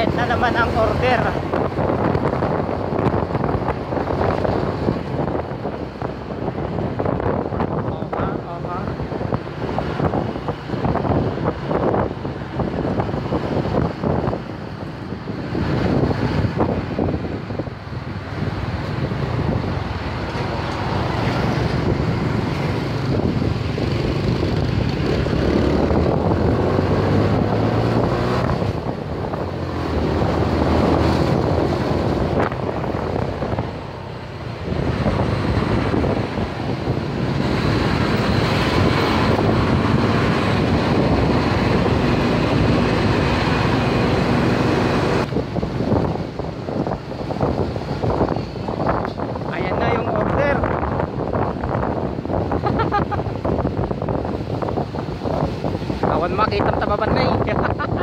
eto na naman ang order. Awan makita tababan na eh.